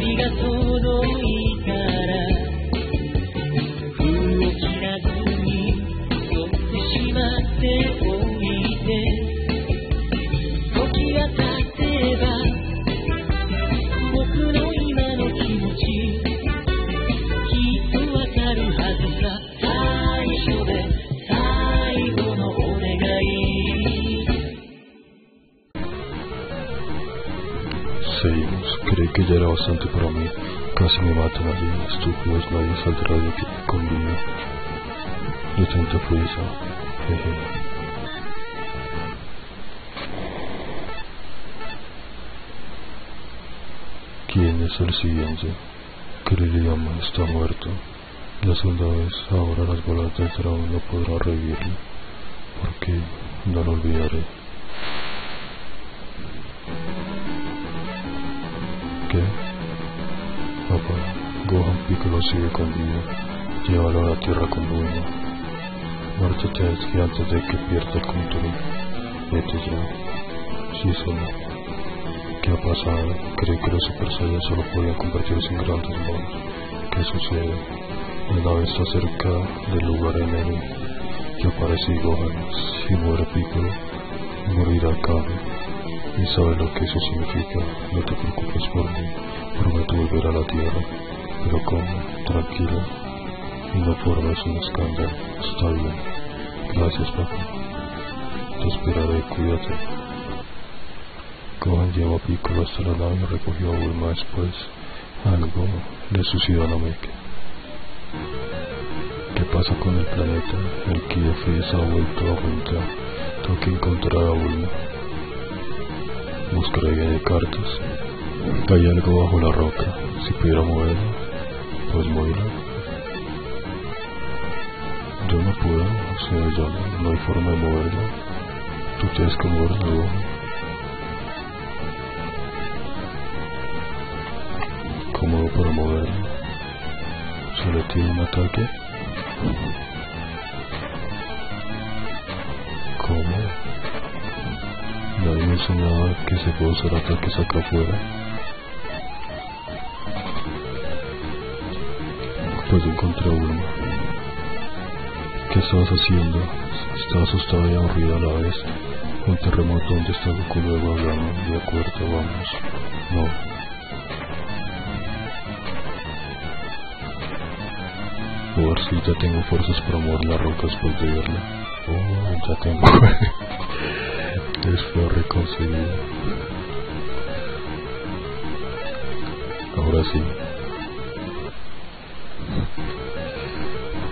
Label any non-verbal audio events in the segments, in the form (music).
指が届い Seguimos. Creí que ya era bastante para mí. Casi me matan allí. Estúpidos, nadie saldrá de aquí conmigo. De tanta fuerza. Jeje. ¿Quién es el siguiente? Kirillama está muerto. La segunda vez, ahora las bolas del dragón no podrá revivirlo. Porque no lo olvidaré. ¿Qué? Papá, Gohan Piccolo sigue con vida. Llévalo a la tierra con Bulma. Márchate aquí antes de que pierda el control. Vete ya. Sí, solo. ¿Qué ha pasado? Creí que los Super Saiyan solo podían convertirse en grandes monos. ¿Qué sucede? La nave está cerca del lugar en el que aparece Gohan. Si muere Piccolo, morirá Kame. Y sabes lo que eso significa. No te preocupes por mí. Prometo volver a la tierra. Pero ¿cómo? Tranquilo. Y no formes un escándalo. Está bien. Gracias, papá. Te esperaré. Cuídate. Gohan llevó a Piccolo hasta la nave y recogió a Bulma después. Algo le sucedió a Namek. ¿Qué pasa con el planeta? El ki de Freeza ha vuelto a juntar. Tengo que encontrar a Bulma. Buscaré de cartas. Hay algo bajo la roca. Si pudiera moverlo, pues moverlo. Yo no puedo, sea, yo no, hay forma de moverlo. Tú tienes que moverlo. ¿Cómo hago para moverlo? ¿Solo tiene un ataque? Me enseñaba que se puede usar ataques acá afuera. Pues encontré Bulma. ¿Qué estabas haciendo? Estaba asustada y aburrida a la vez. Un terremoto donde está Goku luego hablamos. De acuerdo, vamos. No. A ver si ya tengo fuerzas para mover la roca después de verla. Oh, ya tengo. (laughs) es reconcebido. Ahora sí.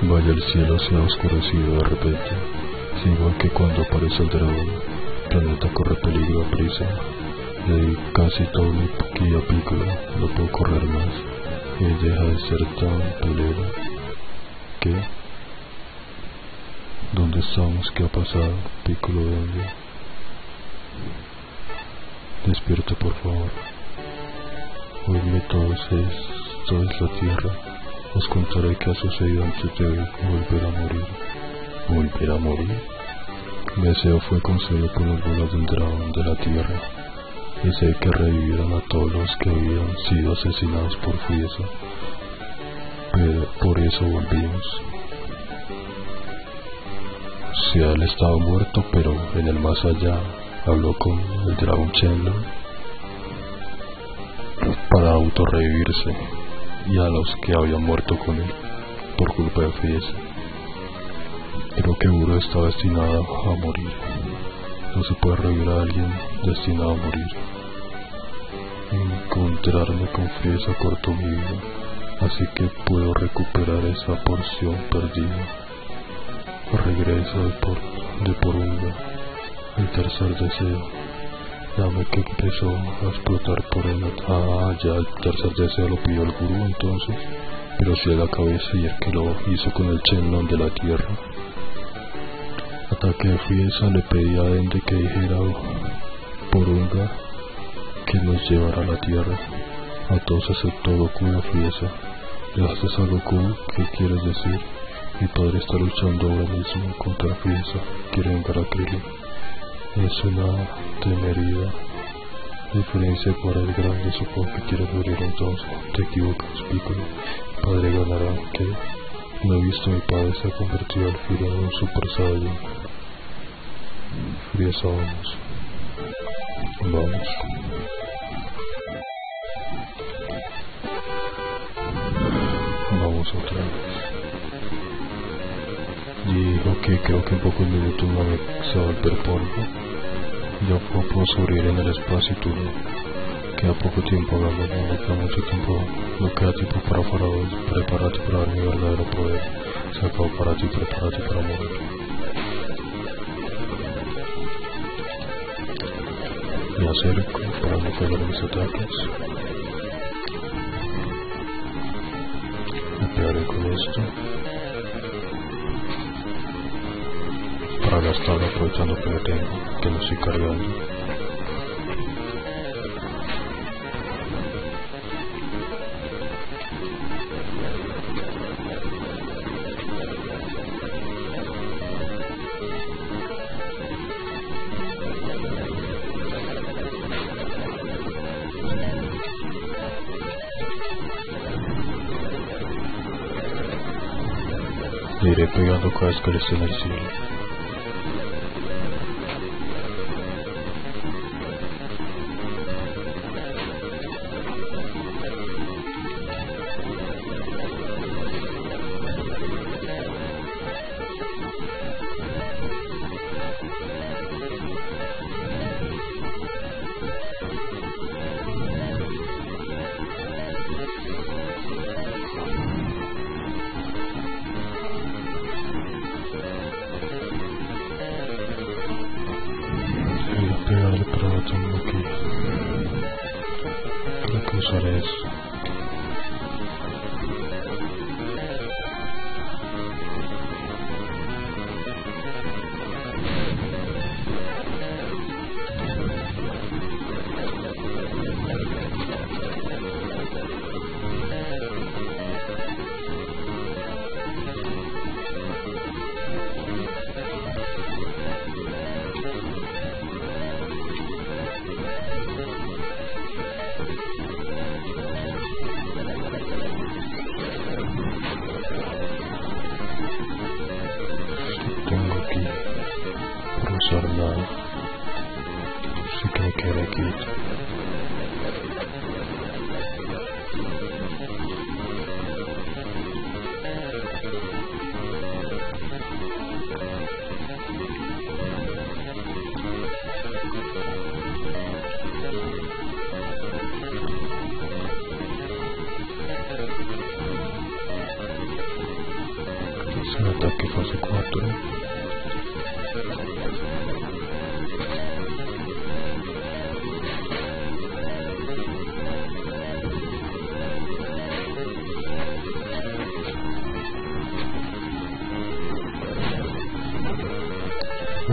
Vaya el cielo se ha oscurecido de repente, igual que cuando aparece el dragón. El planeta corre peligro a prisa. Di casi todo mi a Piccolo, no puedo correr más. Y deja de ser tan pelero. ¿Qué? ¿Dónde estamos? ¿Qué ha pasado? Piccolo, ¿dónde? Despierta, por favor. Oídme todos, es la tierra. Os contaré qué ha sucedido antes de volver a morir. ¿Volver a morir? Mi deseo fue concedido por los bolas del dragón de la tierra. Deseé que revivieran a todos los que habían sido asesinados por Frieza. Pero por eso volvimos. O sea, él estaba muerto, pero en el más allá habló con el dragón Shenlong para autorrevivirse y a los que habían muerto con él por culpa de Frieza. Creo que Uro está destinado a morir. No se puede revivir a alguien destinado a morir. Encontrarme con Frieza cortó mi vida, así que puedo recuperar esa porción perdida. Regresa de por, de el tercer deseo. Dame que empezó a explotar por el... Ah, ya el tercer deseo lo pidió el gurú entonces, pero si la cabeza y el que lo hizo con el Shenlong de la tierra. Ataque de Frieza le pedía a Ende que dijera Porunga que nos llevará a la tierra. A todos excepto Goku y a Frieza. Dejaste a Goku, ¿qué quieres decir? Mi padre está luchando ahora mismo contra Frieza. Quiere vengar a Krillin. Es una temeridad. diferencia de padre grande, supongo que quieres morir entonces. Te equivocas, Piccolo. Padre ganará, ¿qué? No he visto mi padre se ha convertido al fin en un super saiyajin. Frieza, vamos. Vamos. Vamos otra vez. Ok, creo que en pocos minutos me se va a volver polvo. Ya puedo, sobrevivir en el espacio y tú no. Queda poco tiempo hablando, no, queda mucho tiempo, no queda tiempo para faraón. Prepárate para ver mi verdadero poder. Se acabó para ti, prepárate para morir. Me acerco para no fallar mis ataques. Me pegaré con esto. Para gastarlo aprovechando que lo tengo, que lo estoy cargando. Iré pegando cada vez que le esté en. Que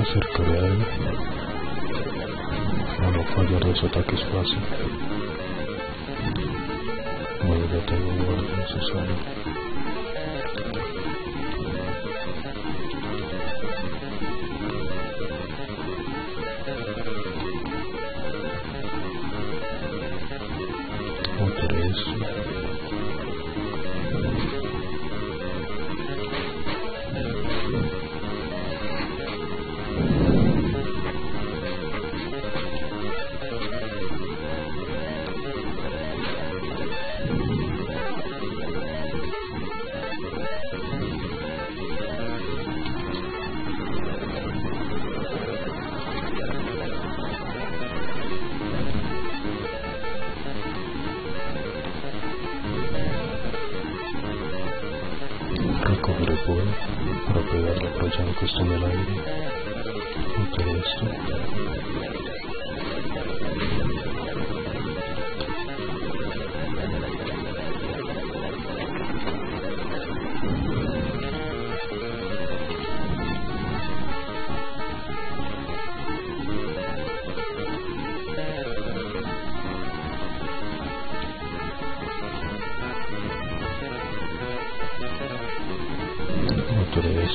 Me acercaré a él. No fallar los ataques fácil. Bueno, ya tengo lo necesario. Otra Recogeré poder para pegarle aprovechando que está tú debes.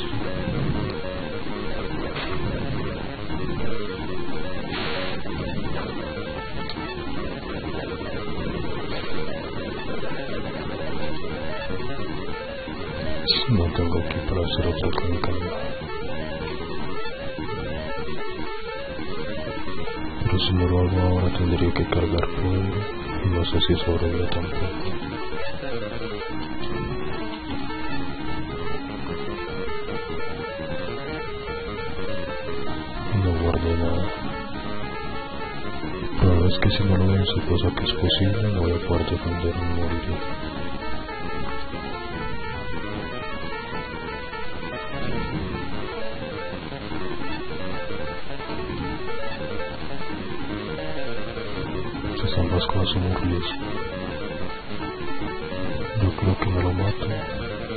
No tengo aquí para hacer otro comentario. Pero si no lo hago ahora tendría que cargar con él. No sé si sobrevivirá tampoco. Es que si no lo venzo, cosa que es posible, no voy a poder defenderme y moriré. ambas cosas son un riesgo. Yo creo que me lo mato.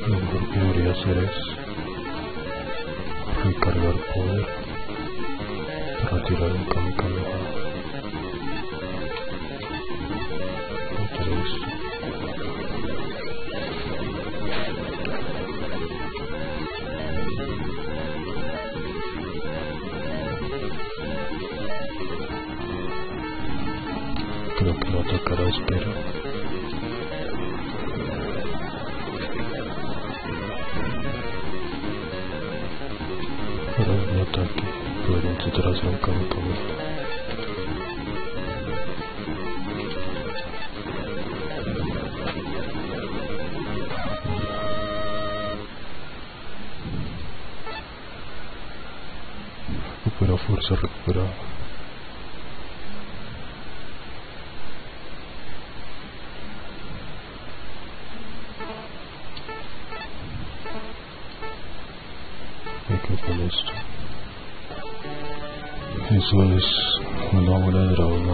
Lo mejor que debería hacer es recargar poder para tirar un kamikaze. Otra creo que lo atacará, espero. Pero mi ataque intentar hacer un cambio Recupera fuerza, recupera esto. Eso es una bola de dragón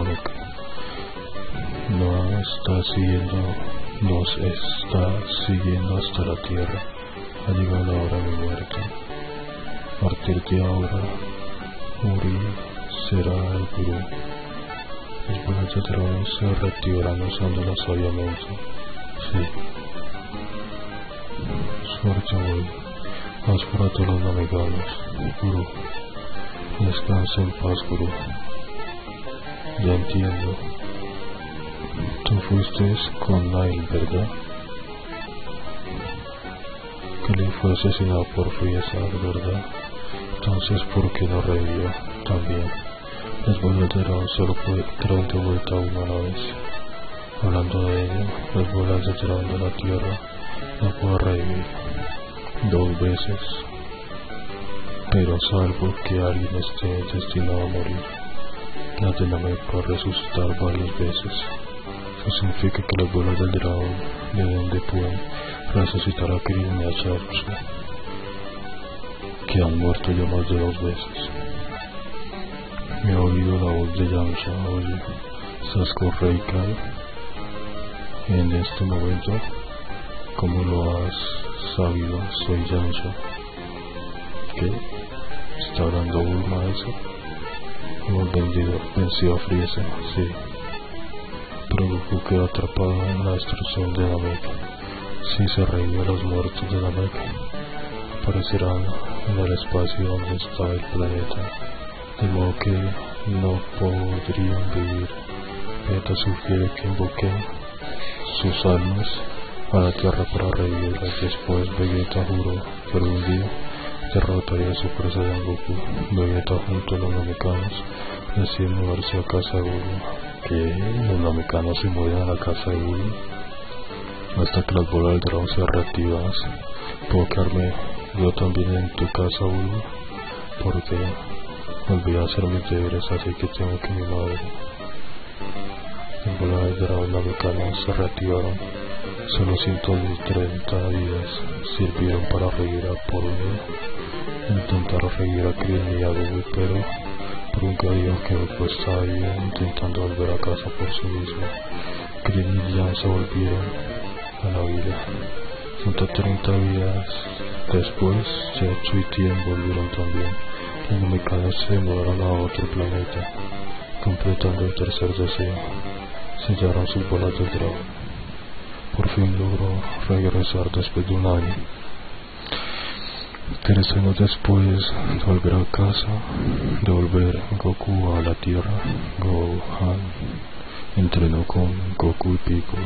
No está siguiendo, nos está siguiendo hasta la tierra. Ha llegado la hora de muerte. A partir de ahora, Uri será el gurú. Bolas de dragón se reactivarán usándolas sabiamente. Sí. Suerte, hoy. Paz para todos los navegados, Guru. Descansa en paz, Guru. Ya entiendo. Tú fuiste con Nail, ¿verdad? Que le fue asesinado por Friesar, ¿verdad? Entonces, ¿por qué no revivió también? Las bolas de dragón solo traen de vuelta una a vez. Hablando de ello, las bolas de dragón de la tierra no puedo revivir dos veces, pero salvo que alguien esté destinado a morir, la dinamita puede resucitar varias veces. Eso significa que las bolas del dragón de poder resucitar a Kirin y a Charles, que han muerto ya más de dos veces. He oído la voz de Yamcha, oye, Sasco Reikal, en este momento, como lo has sabido, soy Yansha. ¿Qué? ¿Está hablando Bulma eso? Hemos vendido, vencido a Frieza, sí. Goku quedó atrapado en la destrucción de Namek. Si se revive los muertos de Namek, aparecerán en el espacio donde está el planeta, de modo que no podrían vivir. Vegeta sugiere que invoquen sus almas a la tierra para revivirla. Después Vegeta juró que un día derrotaría a su presa de Goku. Vegeta junto a los Namecanos deciden mudarse a casa de Goku. Que los Namecanos se mueven a la casa de Goku hasta que las bolas del dragón sean reactivadas. Puedo quedarme yo también en tu casa, Goku, porque olvidé hacer mis deberes, así que tengo que mi madre. Bolas del dragón namecanos se reactivaron Solo 130 días sirvieron para reír a Porunio, intentar reír a Krillin y a Goku, pero por un dijo que estaba ahí intentando volver a casa por sí mismo. Jan se volvieron a la vida. 130 días después, Jetsu y Tien volvieron también. Los mexicanos se mudaron a otro planeta, completando el tercer deseo. Sellaron sus bolas de dragón por fin logró regresar después de un año. Tres años después de volver a casa, de volver Goku a la Tierra, Gohan entrenó con Goku y Piccolo,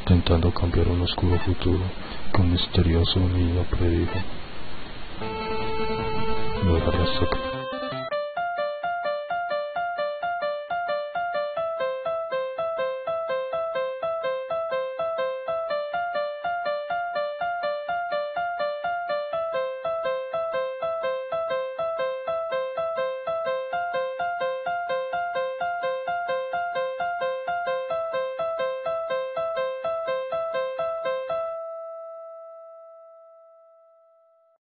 intentando cambiar un oscuro futuro misterioso niño predijo. Luego